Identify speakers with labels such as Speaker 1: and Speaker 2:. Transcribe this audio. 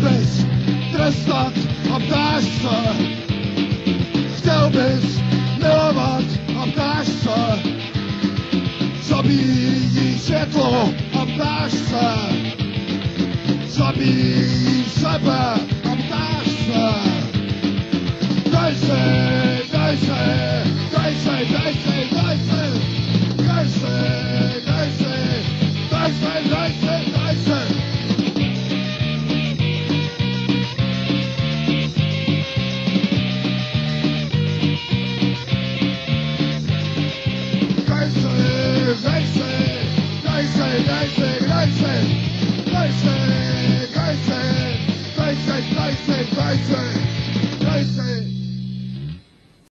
Speaker 1: Chciałbyś trestat obdarstwa Chciałbyś miłować obdarstwa Zabij światło obdarstwa Zabij siebie obdarstwa Daj się, daj się, daj się, daj się, daj się Daj się, daj się, daj się, daj się, Leipzig, Leipzig, Leipzig, Leipzig, Leipzig, Leipzig.